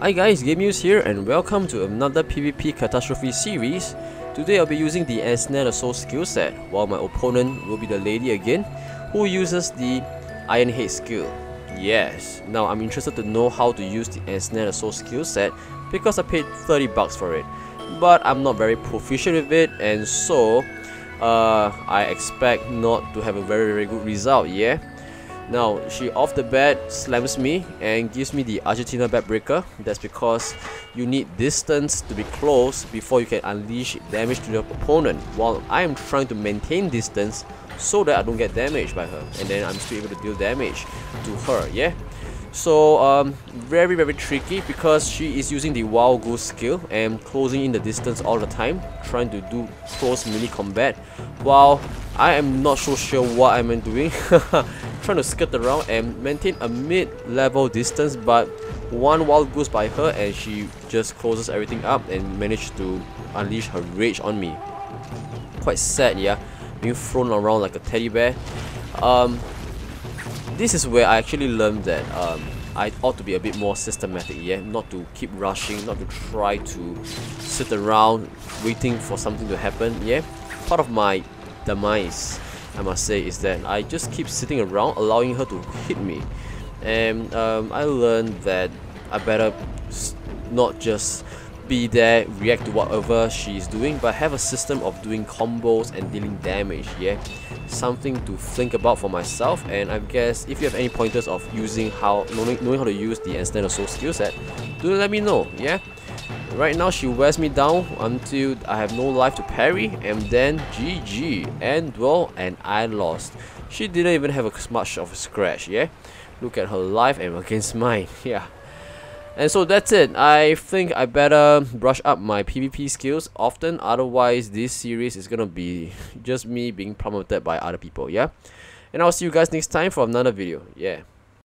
Hi guys, GameMuze here and welcome to another PvP Catastrophe series. Today I'll be using the Ensnare the Soul skill set, while my opponent will be the lady again, who uses the Iron Head skill. Yes, now I'm interested to know how to use the Ensnare the Soul skill set because I paid 30 bucks for it. But I'm not very proficient with it and so uh, I expect not to have a very very good result, yeah? Now, she off the bat slams me and gives me the Argentina backbreaker. That's because you need distance to be close before you can unleash damage to your opponent. While I am trying to maintain distance so that I don't get damaged by her. And then I'm still able to deal damage to her, yeah? So, um, very very tricky because she is using the Wild Goose skill and closing in the distance all the time, trying to do close melee combat, while I am not so sure what I'm doing, trying to skirt around and maintain a mid-level distance, but one Wild Goose by her and she just closes everything up and managed to unleash her rage on me. Quite sad, yeah, being thrown around like a teddy bear. Um, this is where I actually learned that um, I ought to be a bit more systematic, yeah? Not to keep rushing, not to try to sit around waiting for something to happen, yeah? Part of my demise, I must say, is that I just keep sitting around allowing her to hit me. And um, I learned that I better not just be there, react to whatever she's doing, but have a system of doing combos and dealing damage, yeah? Something to think about for myself, and I guess if you have any pointers of using how, knowing, knowing how to use the the Soul skill set, do let me know, yeah? Right now she wears me down until I have no life to parry, and then GG, and well, and I lost. She didn't even have a much of a scratch, yeah? Look at her life and against mine, yeah. And so that's it. I think I better brush up my PvP skills often. Otherwise, this series is gonna be just me being promoted by other people. Yeah. And I'll see you guys next time for another video. Yeah.